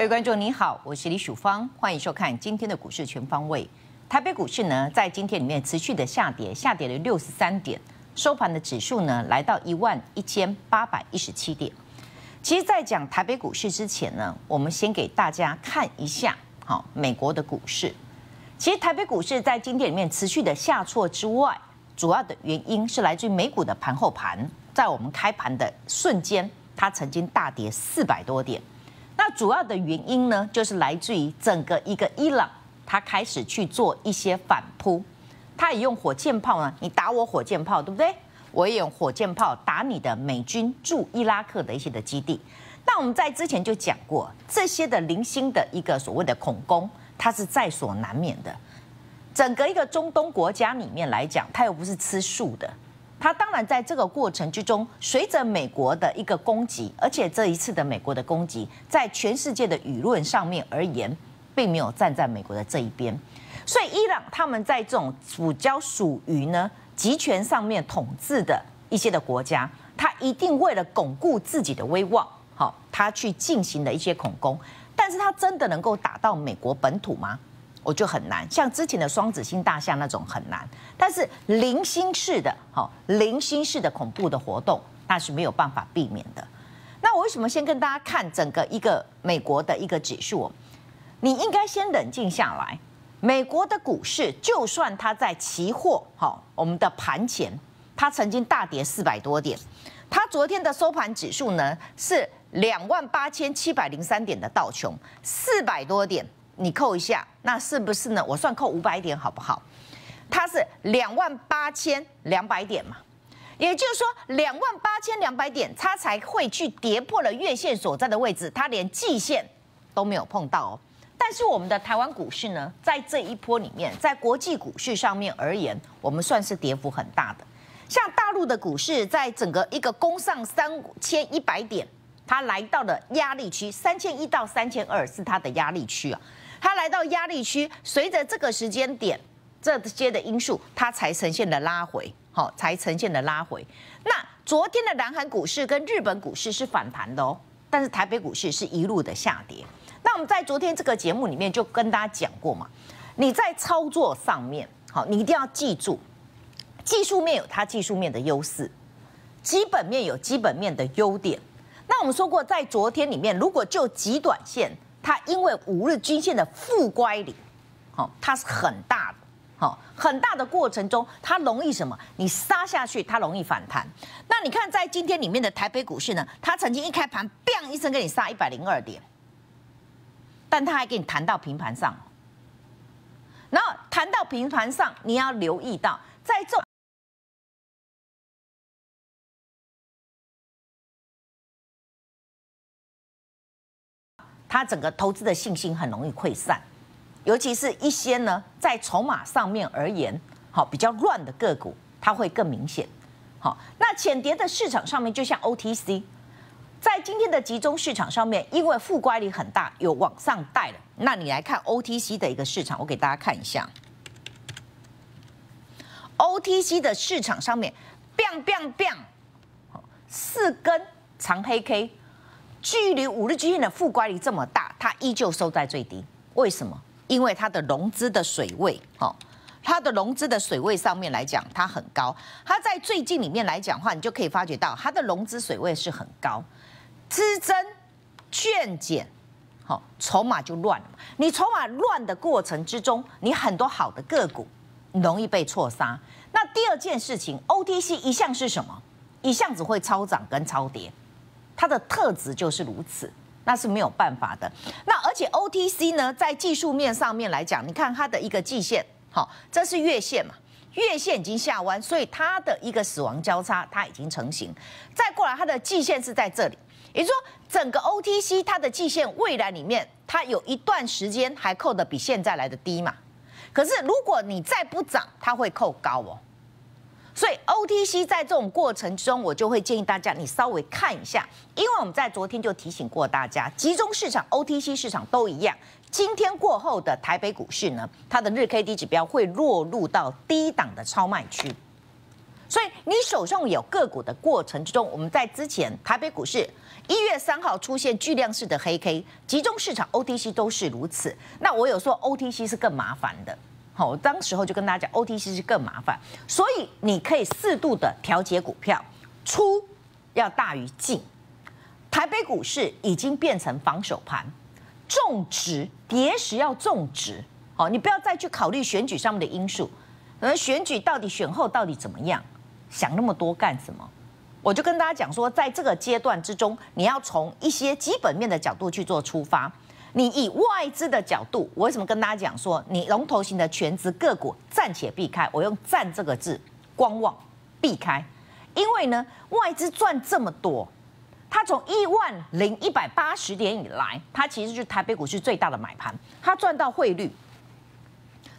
各位观众你好，我是李曙芳，欢迎收看今天的股市全方位。台北股市呢，在今天里面持续的下跌，下跌了六十三点，收盘的指数呢来到一万一千八百一十七点。其实，在讲台北股市之前呢，我们先给大家看一下，好，美国的股市。其实台北股市在今天里面持续的下挫之外，主要的原因是来自于美股的盘后盘，在我们开盘的瞬间，它曾经大跌四百多点。那主要的原因呢，就是来自于整个一个伊朗，他开始去做一些反扑，他也用火箭炮呢，你打我火箭炮，对不对？我也用火箭炮打你的美军驻伊拉克的一些的基地。那我们在之前就讲过，这些的零星的一个所谓的恐攻，它是在所难免的。整个一个中东国家里面来讲，它又不是吃素的。它当然在这个过程之中，随着美国的一个攻击，而且这一次的美国的攻击，在全世界的舆论上面而言，并没有站在美国的这一边。所以伊朗他们在这种主交属于呢集权上面统治的一些的国家，他一定为了巩固自己的威望，好，他去进行的一些恐攻。但是他真的能够打到美国本土吗？我就很难，像之前的双子星大象那种很难，但是零星式的，好零星式的恐怖的活动，那是没有办法避免的。那我为什么先跟大家看整个一个美国的一个指数？你应该先冷静下来。美国的股市，就算它在期货，好我们的盘前，它曾经大跌四百多点，它昨天的收盘指数呢是两万八千七百零三点的道琼，四百多点。你扣一下，那是不是呢？我算扣五百点好不好？它是两万八千两百点嘛，也就是说两万八千两百点，它才会去跌破了月线所在的位置，它连季线都没有碰到哦。但是我们的台湾股市呢，在这一波里面，在国际股市上面而言，我们算是跌幅很大的。像大陆的股市，在整个一个攻上三千一百点，它来到了压力区，三千一到三千二是它的压力区啊。它来到压力区，随着这个时间点这些的因素，它才呈现了拉回，好，才呈现了拉回。那昨天的南韩股市跟日本股市是反弹的哦，但是台北股市是一路的下跌。那我们在昨天这个节目里面就跟大家讲过嘛，你在操作上面，好，你一定要记住，技术面有它技术面的优势，基本面有基本面的优点。那我们说过，在昨天里面，如果就极短线。它因为五日均线的负乖离，好，它是很大的，好，很大的过程中，它容易什么？你杀下去，它容易反弹。那你看，在今天里面的台北股市呢，它曾经一开盘砰一声给你杀一百零二点，但它还给你弹到平盘上，然后弹到平盘上，你要留意到，在这。它整个投资的信心很容易溃散，尤其是一些呢在筹码上面而言，好比较乱的个股，它会更明显。好，那浅碟的市场上面，就像 OTC，在今天的集中市场上面，因为负乖离很大，有往上带了。那你来看 OTC 的一个市场，我给大家看一下，OTC 的市场上面，biang biang biang，四根长黑 K。距离五日均线的负乖离这么大，它依旧收在最低。为什么？因为它的融资的水位，哦，它的融资的水位上面来讲，它很高。它在最近里面来讲话，你就可以发觉到它的融资水位是很高。资增券减，好，筹码就乱了。你筹码乱的过程之中，你很多好的个股容易被错杀。那第二件事情，OTC 一向是什么？一向只会超涨跟超跌。它的特质就是如此，那是没有办法的。那而且 OTC 呢，在技术面上面来讲，你看它的一个季线，好，这是月线嘛，月线已经下弯，所以它的一个死亡交叉它已经成型。再过来，它的季线是在这里，也就是说，整个 OTC 它的季线未来里面，它有一段时间还扣的比现在来的低嘛。可是如果你再不涨，它会扣高哦。所以 OTC 在这种过程中，我就会建议大家，你稍微看一下，因为我们在昨天就提醒过大家，集中市场、OTC 市场都一样。今天过后的台北股市呢，它的日 K D 指标会落入到低档的超卖区，所以你手上有个股的过程之中，我们在之前台北股市一月三号出现巨量式的黑 K，集中市场 OTC 都是如此。那我有说 OTC 是更麻烦的，我当时候就跟大家讲 OTC 是更麻烦，所以你可以适度的调节股票，出要大于进。台北股市已经变成防守盘，种植跌时要种植，好，你不要再去考虑选举上面的因素，而选举到底选后到底怎么样？想那么多干什么？我就跟大家讲说，在这个阶段之中，你要从一些基本面的角度去做出发。你以外资的角度，我为什么跟大家讲说，你龙头型的全职个股暂且避开？我用“暂”这个字，观望，避开。因为呢，外资赚这么多，它从一万零一百八十点以来，它其实就是台北股市最大的买盘，它赚到汇率，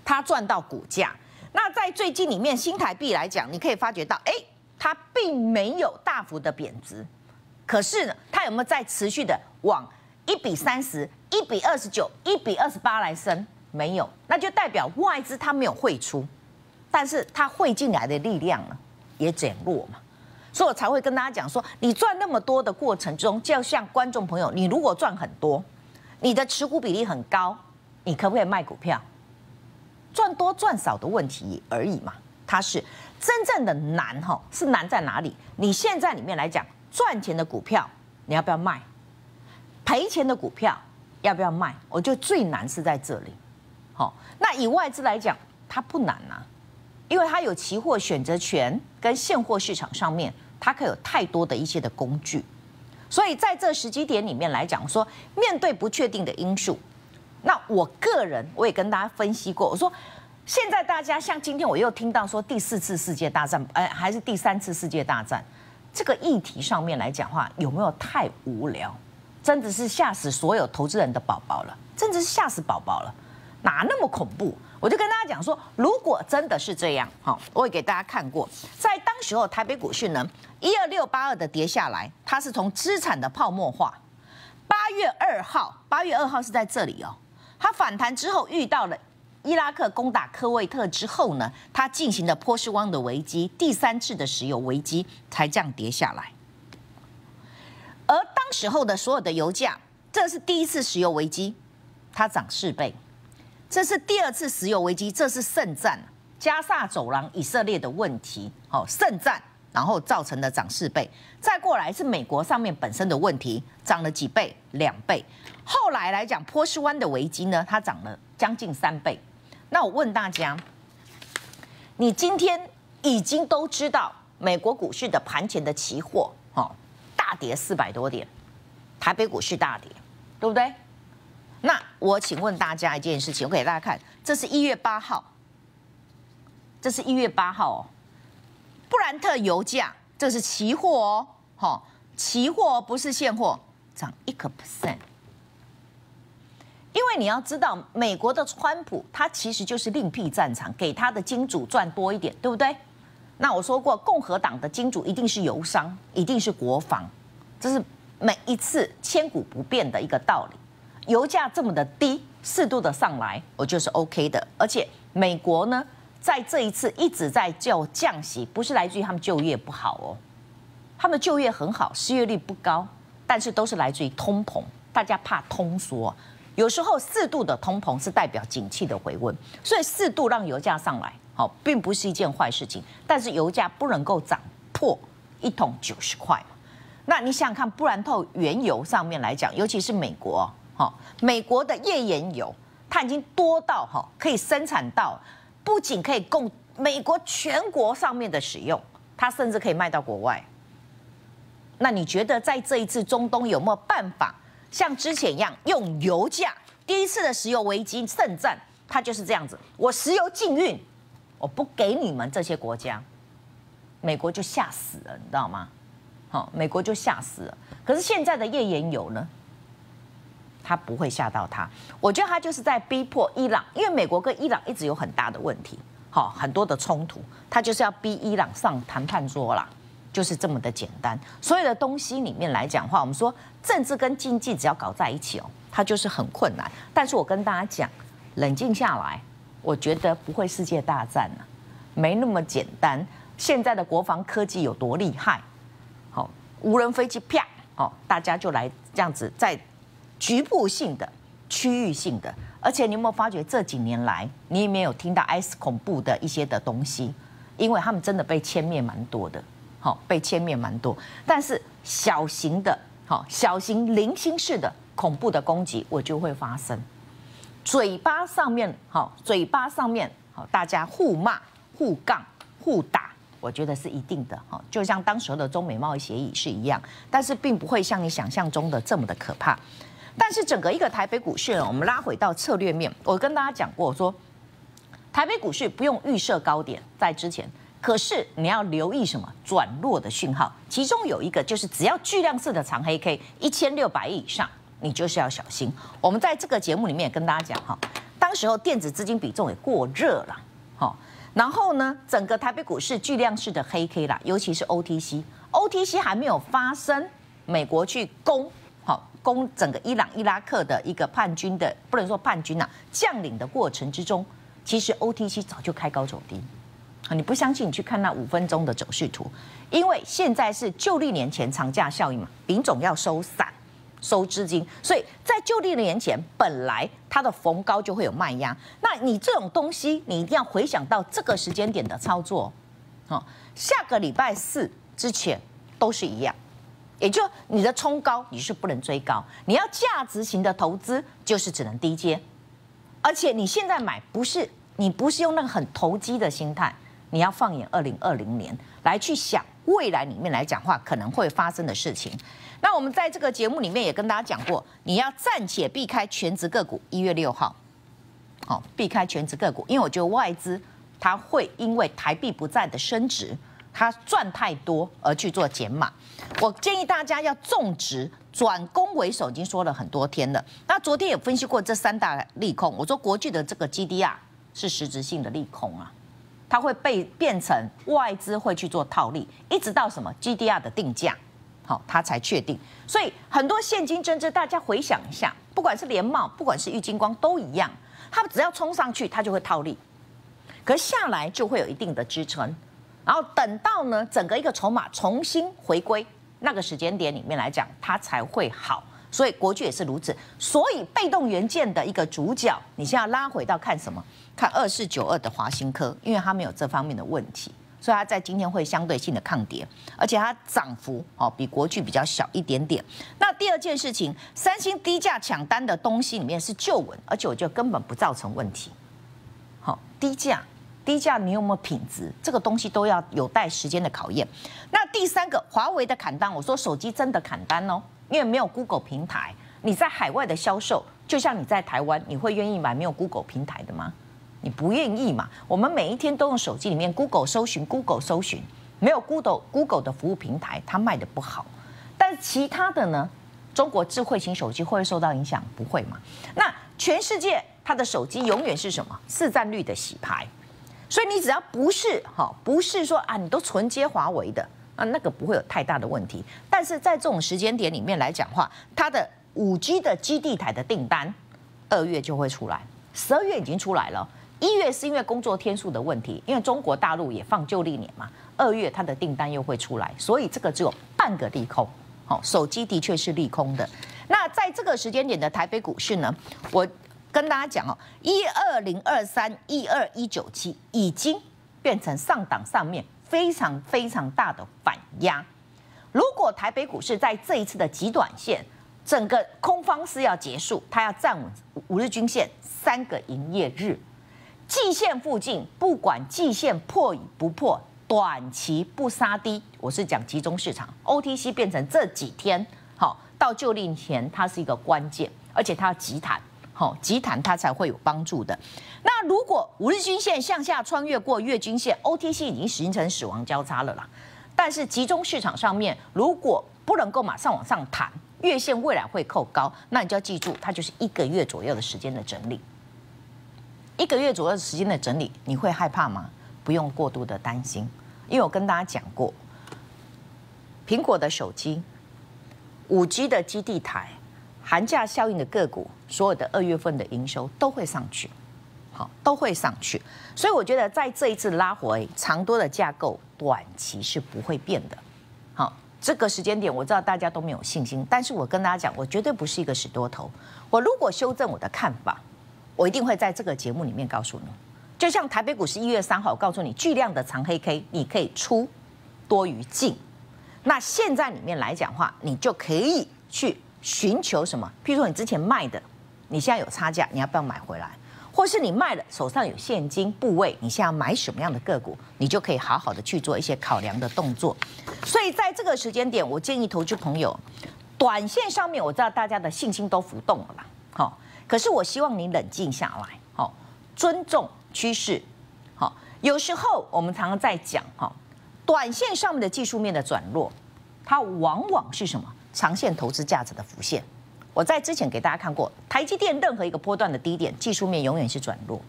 它赚到股价。那在最近里面，新台币来讲，你可以发觉到，哎，它并没有大幅的贬值，可是呢，它有没有在持续的往一比三十、一比二十九、一比二十八来升？没有，那就代表外资它没有汇出，但是它汇进来的力量呢，也减弱嘛，所以我才会跟大家讲说，你赚那么多的过程中，就像观众朋友，你如果赚很多，你的持股比例很高，你可不可以卖股票？赚多赚少的问题而已嘛，它是真正的难哈，是难在哪里？你现在里面来讲，赚钱的股票你要不要卖？赔钱的股票要不要卖？我觉得最难是在这里。好，那以外资来讲，它不难啊，因为它有期货选择权跟现货市场上面，它可以有太多的一些的工具，所以在这时机点里面来讲，说面对不确定的因素。那我个人我也跟大家分析过，我说现在大家像今天我又听到说第四次世界大战，哎，还是第三次世界大战，这个议题上面来讲话有没有太无聊？真的是吓死所有投资人的宝宝了，真的是吓死宝宝了，哪那么恐怖？我就跟大家讲说，如果真的是这样，好，我也给大家看过，在当时候台北股市呢，一二六八二的跌下来，它是从资产的泡沫化，八月二号，八月二号是在这里哦。它反弹之后遇到了伊拉克攻打科威特之后呢，它进行了波斯湾的危机，第三次的石油危机才这样跌下来。而当时候的所有的油价，这是第一次石油危机，它涨四倍；这是第二次石油危机，这是圣战加萨走廊以色列的问题，好圣战。然后造成的涨四倍，再过来是美国上面本身的问题，涨了几倍？两倍。后来来讲波斯湾的危机呢，它涨了将近三倍。那我问大家，你今天已经都知道美国股市的盘前的期货，大跌四百多点，台北股市大跌，对不对？那我请问大家一件事情，我给大家看，这是一月八号，这是一月八号哦。布兰特油价，这是期货哦，好，期货不是现货，涨一个 percent。因为你要知道，美国的川普他其实就是另辟战场，给他的金主赚多一点，对不对？那我说过，共和党的金主一定是油商，一定是国防，这是每一次千古不变的一个道理。油价这么的低，适度的上来，我就是 OK 的。而且美国呢？在这一次一直在叫降息，不是来自于他们就业不好哦，他们就业很好，失业率不高，但是都是来自于通膨，大家怕通缩，有时候四度的通膨是代表景气的回温，所以四度让油价上来，好，并不是一件坏事情，但是油价不能够涨破一桶九十块那你想想看，不然透原油上面来讲，尤其是美国，哈，美国的页岩油，它已经多到哈可以生产到。不仅可以供美国全国上面的使用，它甚至可以卖到国外。那你觉得在这一次中东有没有办法像之前一样用油价？第一次的石油危机圣战，它就是这样子：我石油禁运，我不给你们这些国家，美国就吓死了，你知道吗？好，美国就吓死了。可是现在的页岩油呢？他不会吓到他，我觉得他就是在逼迫伊朗，因为美国跟伊朗一直有很大的问题，好很多的冲突，他就是要逼伊朗上谈判桌啦，就是这么的简单。所有的东西里面来讲话，我们说政治跟经济只要搞在一起哦，它就是很困难。但是我跟大家讲，冷静下来，我觉得不会世界大战啊，没那么简单。现在的国防科技有多厉害，无人飞机啪，哦，大家就来这样子在局部性的、区域性的，而且你有没有发觉这几年来，你也没有听到 S 恐怖的一些的东西，因为他们真的被歼灭蛮多的，好，被歼灭蛮多，但是小型的，好，小型零星式的恐怖的攻击，我就会发生。嘴巴上面好，嘴巴上面好，大家互骂、互杠、互打，我觉得是一定的哈，就像当时的中美贸易协议是一样，但是并不会像你想象中的这么的可怕。但是整个一个台北股市，我们拉回到策略面，我跟大家讲过，说台北股市不用预设高点在之前，可是你要留意什么转弱的讯号，其中有一个就是只要巨量式的长黑 K 一千六百亿以上。你就是要小心。我们在这个节目里面跟大家讲哈，当时候电子资金比重也过热了，好，然后呢，整个台北股市巨量式的黑 K 啦，尤其是 OTC，OTC 还没有发生美国去攻，好攻整个伊朗伊拉克的一个叛军的，不能说叛军呐，将领的过程之中，其实 OTC 早就开高走低，你不相信你去看那五分钟的走势图，因为现在是旧历年前长假效应嘛，丙种要收散。收资金，所以在旧历年前，本来它的逢高就会有卖压。那你这种东西，你一定要回想到这个时间点的操作，好，下个礼拜四之前都是一样，也就你的冲高你是不能追高，你要价值型的投资就是只能低接，而且你现在买不是你不是用那个很投机的心态，你要放眼二零二零年来去想未来里面来讲话可能会发生的事情。那我们在这个节目里面也跟大家讲过，你要暂且避开全职个股。一月六号，好，避开全职个股，因为我觉得外资它会因为台币不在的升值，它赚太多而去做减码。我建议大家要种植转攻为守，已经说了很多天了。那昨天也分析过这三大利空，我说国际的这个 GDR 是实质性的利空啊，它会被变成外资会去做套利，一直到什么 GDR 的定价。好，他才确定。所以很多现金增值，大家回想一下，不管是联茂，不管是玉金光，都一样。他们只要冲上去，它就会套利，可下来就会有一定的支撑。然后等到呢，整个一个筹码重新回归那个时间点里面来讲，它才会好。所以国巨也是如此。所以被动元件的一个主角，你现在拉回到看什么？看二四九二的华新科，因为它没有这方面的问题。所以它在今天会相对性的抗跌，而且它涨幅哦比国巨比较小一点点。那第二件事情，三星低价抢单的东西里面是旧稳，而且我觉得根本不造成问题。好，低价，低价你有没有品质？这个东西都要有待时间的考验。那第三个，华为的砍单，我说手机真的砍单哦，因为没有 Google 平台，你在海外的销售，就像你在台湾，你会愿意买没有 Google 平台的吗？你不愿意嘛？我们每一天都用手机里面 Google 搜寻，Google 搜寻，没有 Google Google 的服务平台，它卖的不好。但其他的呢？中国智慧型手机会不会受到影响？不会嘛？那全世界它的手机永远是什么？市占率的洗牌。所以你只要不是哈，不是说啊，你都纯接华为的啊，那个不会有太大的问题。但是在这种时间点里面来讲话，它的五 G 的基地台的订单，二月就会出来，十二月已经出来了。一月是因为工作天数的问题，因为中国大陆也放旧历年嘛。二月它的订单又会出来，所以这个只有半个利空。好，手机的确是利空的。那在这个时间点的台北股市呢，我跟大家讲哦，一二零二三一二一九七已经变成上档上面非常非常大的反压。如果台北股市在这一次的极短线，整个空方是要结束，它要站稳五日均线三个营业日。季线附近，不管季线破与不破，短期不杀低。我是讲集中市场，OTC 变成这几天好到就令前，它是一个关键，而且它要急弹，好急弹它才会有帮助的。那如果五日均线向下穿越过月均线，OTC 已经形成死亡交叉了啦。但是集中市场上面，如果不能够马上往上弹，月线未来会扣高，那你就要记住，它就是一个月左右的时间的整理。一个月左右时间的整理，你会害怕吗？不用过度的担心，因为我跟大家讲过，苹果的手机、五 G 的基地台、寒假效应的个股，所有的二月份的营收都会上去。好，都会上去。所以我觉得在这一次拉回长多的架构，短期是不会变的。好，这个时间点我知道大家都没有信心，但是我跟大家讲，我绝对不是一个死多头。我如果修正我的看法，我一定会在这个节目里面告诉你。就像台北股市一月三号，告诉你巨量的长黑 K，你可以出多于进。那现在里面来讲话，你就可以去寻求什么？譬如说你之前卖的。你现在有差价，你要不要买回来？或是你卖了，手上有现金部位，你现在买什么样的个股，你就可以好好的去做一些考量的动作。所以在这个时间点，我建议投资朋友，短线上面我知道大家的信心都浮动了啦，好，可是我希望你冷静下来，好，尊重趋势，好，有时候我们常常在讲，哈，短线上面的技术面的转弱，它往往是什么？长线投资价值的浮现。我在之前给大家看过，台积电任何一个波段的低点，技术面永远是转弱。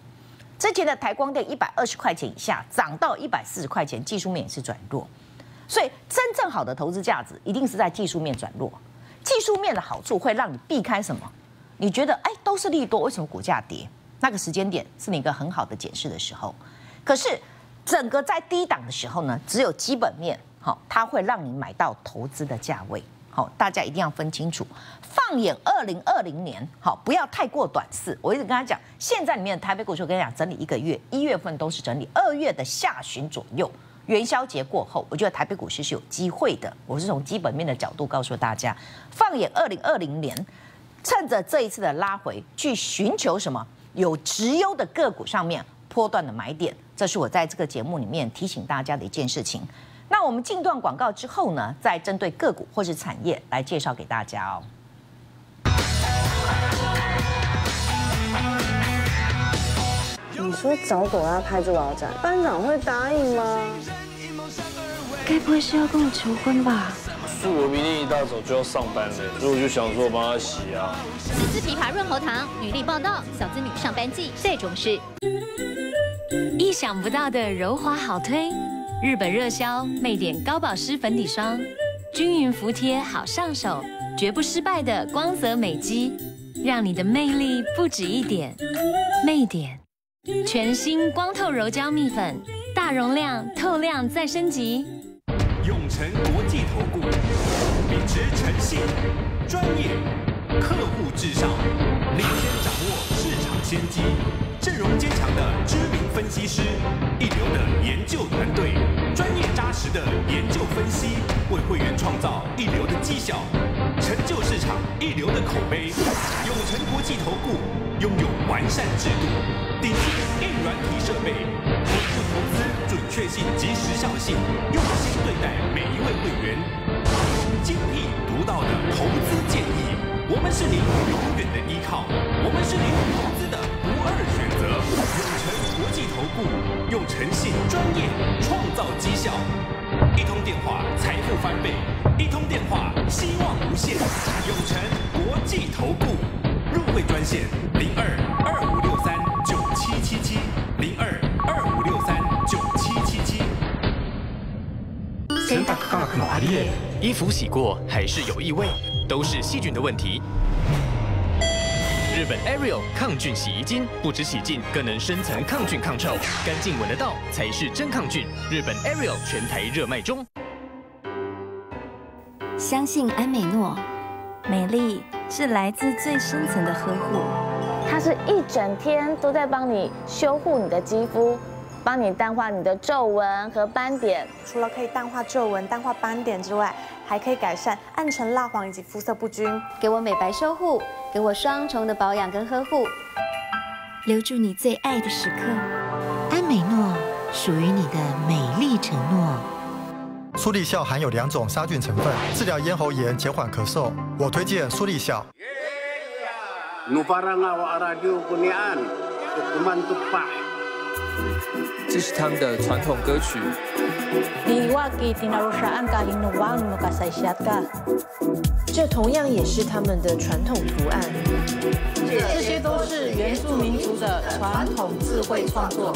之前的台光电一百二十块钱以下涨到一百四十块钱，技术面也是转弱。所以真正好的投资价值，一定是在技术面转弱。技术面的好处会让你避开什么？你觉得哎都是利多，为什么股价跌？那个时间点是你一个很好的检视的时候。可是整个在低档的时候呢，只有基本面好，它会让你买到投资的价位。好，大家一定要分清楚。放眼二零二零年，好，不要太过短视。我一直跟他讲，现在里面的台北股市，我跟你讲，整理一个月，一月份都是整理，二月的下旬左右，元宵节过后，我觉得台北股市是有机会的。我是从基本面的角度告诉大家，放眼二零二零年，趁着这一次的拉回，去寻求什么有直优的个股上面波段的买点，这是我在这个节目里面提醒大家的一件事情。那我们进段广告之后呢，再针对个股或是产业来介绍给大家哦。你说找狗要拍住老展，班长会答应吗？该不会是要跟我求婚吧？是我明天一大早就要上班了，所以我就想说帮他洗啊。丝丝枇杷润喉糖，女力报道，小资女上班季最重视。意想不到的柔滑好推。日本热销魅点高保湿粉底霜，均匀服帖好上手，绝不失败的光泽美肌，让你的魅力不止一点。魅点，全新光透柔胶蜜粉，大容量透亮再升级。永诚国际投顾，秉持诚信、专业、客户至上，领先掌握市场先机。阵容坚强的知名分析师，一流的研究团队，专业扎实的研究分析，为会员创造一流的绩效，成就市场一流的口碑。永诚国际投顾拥有完善制度，顶级硬软体设备，确信及时效性，用心对待每一位会员，精辟独到的投资建议，我们是您永远的依靠，我们是您投资的不二选择。永诚国际投顾用诚信、专业创造绩效，一通电话财富翻倍，一通电话希望无限。永诚国际投顾入会专线零二二洗濯価格のありえ衣服洗过还是有异味，都是细菌的问题。日本 Ariel 抗菌洗衣精，不止洗净，更能深层抗菌抗臭，干净闻得到才是真抗菌。日本 Ariel 全台热卖中。相信安美诺，美丽是来自最深层的呵护。它是一整天都在帮你修护你的肌肤， 帮你淡化你的皱纹和斑点。除了可以淡化皱纹、淡化斑点之外，还可以改善暗沉、蜡黄以及肤色不均，给我美白修护。给我双重的保养跟呵护，留住你最爱的时刻。安美诺属于你的美丽承诺。苏力效含有两种杀菌成分，治疗咽喉炎，减缓咳嗽。我推荐苏力效。这是他们的传统歌曲。这同样也是他们的传统图案。这些都是原住民族的传统智慧创作。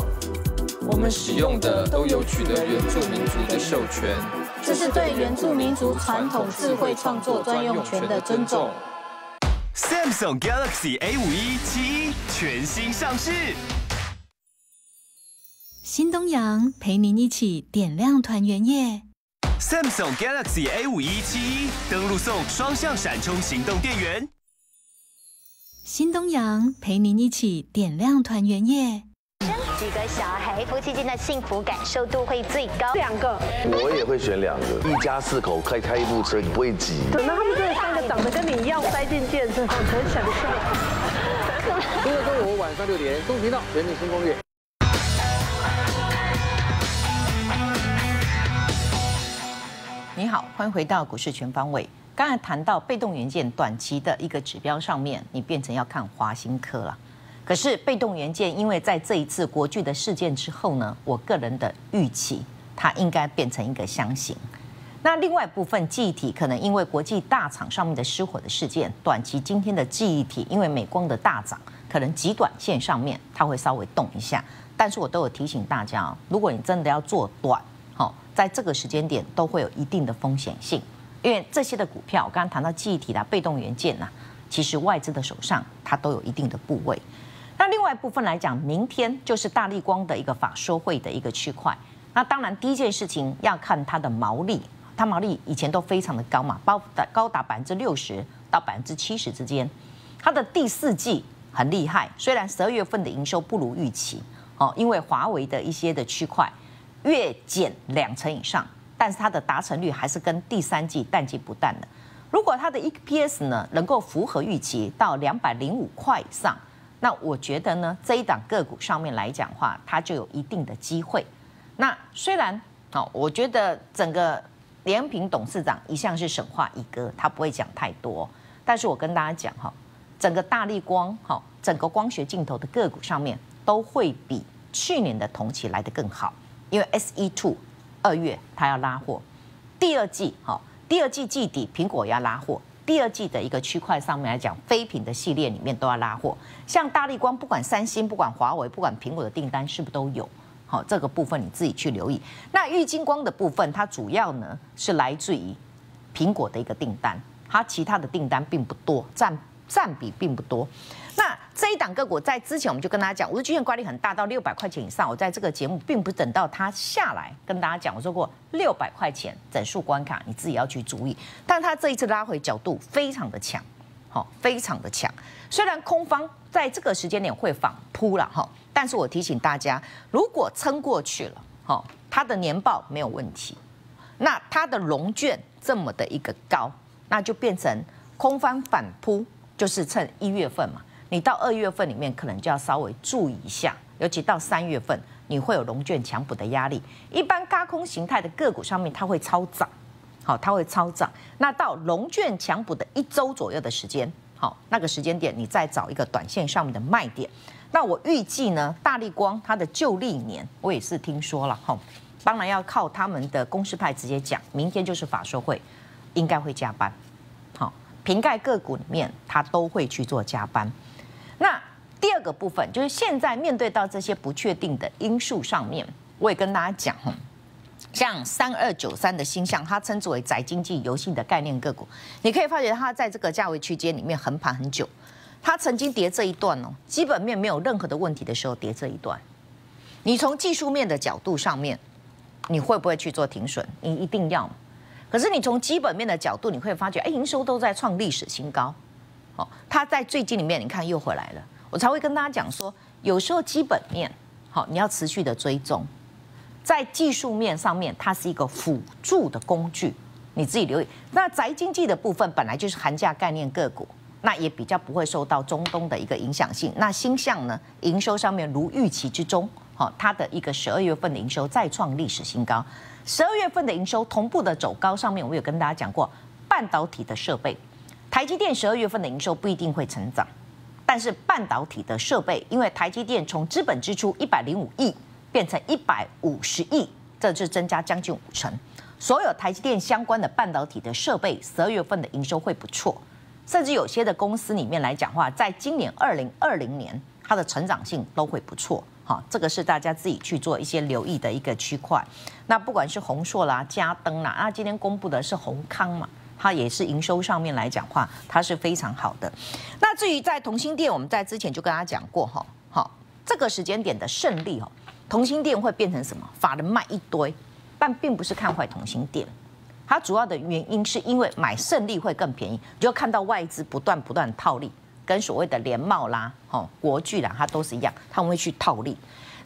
我们使用的都有取得原住民族的授权。这是对原住民族传统智慧创作专用权的尊重。Samsung Galaxy A 五一七一全新上市。新东阳陪您一起点亮团圆夜。Samsung Galaxy A 五一七一登录送双向闪充行动电源。新东阳陪您一起点亮团圆夜。几个小孩，夫妻间的幸福感受度会最高。两个，我也会选两个，一家四口开开一部车，你不会挤。等到他们这三个长得跟你一样塞进健身房，很想笑。周六中午晚上六点，中频道《全民新攻略》。你好，欢迎回到股市全方位。刚才谈到被动元件短期的一个指标上面，你变成要看华新科了。可是被动元件，因为在这一次国巨的事件之后呢，我个人的预期，它应该变成一个箱型。那另外部分记忆体可能因为国际大厂上面的失火的事件，短期今天的记忆体因为美光的大涨，可能极短线上面它会稍微动一下。但是我都有提醒大家哦，如果你真的要做短，在这个时间点都会有一定的风险性，因为这些的股票，我刚刚谈到记忆体啦、被动元件呐，其实外资的手上它都有一定的部位。那另外部分来讲，明天就是大力光的一个法说会的一个区块。那当然第一件事情要看它的毛利，它毛利以前都非常的高嘛，包达高达百分之六十到百分之七十之间。它的第四季很厉害，虽然十二月份的营收不如预期，哦，因为华为的一些的区块月减两成以上，但是它的达成率还是跟第三季淡季不淡的。如果它的 EPS 呢能够符合预期到两百零五块以上。那我觉得呢，这一档个股上面来讲话，它就有一定的机会。那虽然好，我觉得整个联平董事长一向是神话一哥，他不会讲太多。但是我跟大家讲哈，整个大力光哈，整个光学镜头的个股上面都会比去年的同期来得更好，因为 S E Two 二月它要拉货，第二季好，第二季季底苹果要拉货。第二季的一个区块上面来讲，非屏的系列里面都要拉货，像大力光，不管三星、不管华为、不管苹果的订单是不是都有？好，这个部分你自己去留意。那玉金光的部分，它主要呢是来自于苹果的一个订单，它其他的订单并不多，占占比并不多。那这一档个股在之前我们就跟大家讲，我的均线乖离很大，到六百块钱以上。我在这个节目并不等到它下来跟大家讲，我说过六百块钱整数关卡，你自己要去注意。但它这一次拉回角度非常的强，好，非常的强。虽然空方在这个时间点会反扑了哈，但是我提醒大家，如果撑过去了，好，它的年报没有问题，那它的融券这么的一个高，那就变成空方反扑，就是趁一月份嘛。你到二月份里面可能就要稍微注意一下，尤其到三月份，你会有龙卷强补的压力。一般高空形态的个股上面，它会超涨，好，它会超涨。那到龙卷强补的一周左右的时间，好，那个时间点你再找一个短线上面的卖点。那我预计呢，大力光它的旧历年，我也是听说了哈，当然要靠他们的公司派直接讲，明天就是法说会，应该会加班。好，瓶盖个股里面，它都会去做加班。个部分就是现在面对到这些不确定的因素上面，我也跟大家讲，像三二九三的星象，它称之为宅经济游戏的概念个股，你可以发觉它在这个价位区间里面横盘很久，它曾经跌这一段哦，基本面没有任何的问题的时候跌这一段，你从技术面的角度上面，你会不会去做停损？你一定要，可是你从基本面的角度，你会发觉，哎，营收都在创历史新高。哦，它在最近里面，你看又回来了，我才会跟大家讲说，有时候基本面好，你要持续的追踪，在技术面上面，它是一个辅助的工具，你自己留意。那宅经济的部分本来就是寒假概念个股，那也比较不会受到中东的一个影响性。那星象呢，营收上面如预期之中，好，它的一个十二月份的营收再创历史新高，十二月份的营收同步的走高，上面我有跟大家讲过，半导体的设备。台积电十二月份的营收不一定会成长，但是半导体的设备，因为台积电从资本支出一百零五亿变成一百五十亿，这是增加将近五成。所有台积电相关的半导体的设备，十二月份的营收会不错，甚至有些的公司里面来讲话，在今年二零二零年，它的成长性都会不错。好，这个是大家自己去做一些留意的一个区块。那不管是宏硕啦、嘉登啦，啊，今天公布的是宏康嘛。它也是营收上面来讲话，它是非常好的。那至于在同心店，我们在之前就跟大家讲过哈，好，这个时间点的胜利哦，同心店会变成什么？法人卖一堆，但并不是看坏同心店。它主要的原因是因为买胜利会更便宜，你就看到外资不断不断套利，跟所谓的联茂啦、哦国巨啦，它都是一样，他们会去套利。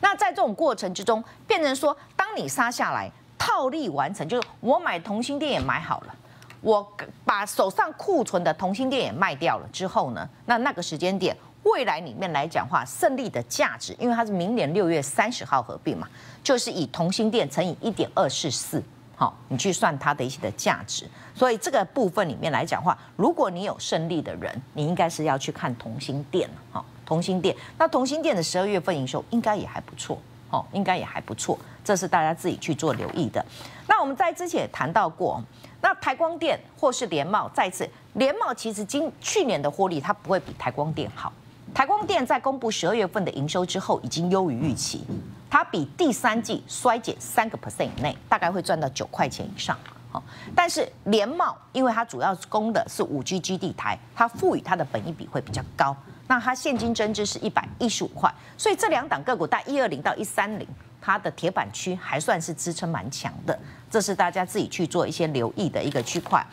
那在这种过程之中，变成说，当你杀下来套利完成，就是我买同心店也买好了，我把手上库存的同心店也卖掉了之后呢，那那个时间点，未来里面来讲话，胜利的价值，因为它是明年六月三十号合并嘛，就是以同心店乘以一点二四四。好，你去算它的一些的价值，所以这个部分里面来讲话，如果你有胜利的人，你应该是要去看同心店哈，同心店，那同心店的十二月份营收应该也还不错，哦，应该也还不错，这是大家自己去做留意的。那我们在之前也谈到过，那台光电或是联茂，再次联茂其实今去年的获利它不会比台光电好。台光电在公布十二月份的营收之后，已经优于预期，它比第三季衰减三个 percent 以内，大概会赚到九块钱以上。好，但是联茂因为它主要供的是五 G 基地台，它赋予它的本益比会比较高，那它现金增值是一百一十五块，所以这两档个股在一二零到一三零，它的铁板区还算是支撑蛮强的，这是大家自己去做一些留意的一个区块。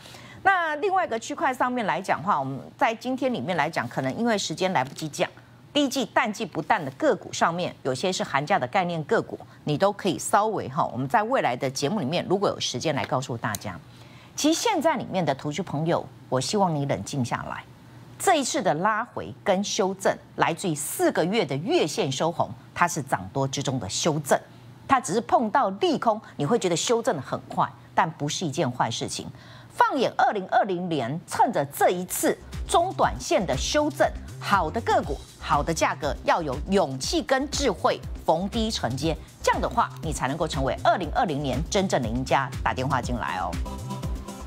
那另外一个区块上面来讲的话，我们在今天里面来讲，可能因为时间来不及讲，第一季淡季不淡的个股上面，有些是寒假的概念个股，你都可以稍微哈，我们在未来的节目里面，如果有时间来告诉大家，其实现在里面的投资朋友，我希望你冷静下来，这一次的拉回跟修正，来自于四个月的月线收红，它是涨多之中的修正，它只是碰到利空，你会觉得修正的很快，但不是一件坏事情。放眼二零二零年，趁着这一次中短线的修正，好的个股、好的价格，要有勇气跟智慧逢低承接，这样的话，你才能够成为二零二零年真正的赢家。打电话进来哦。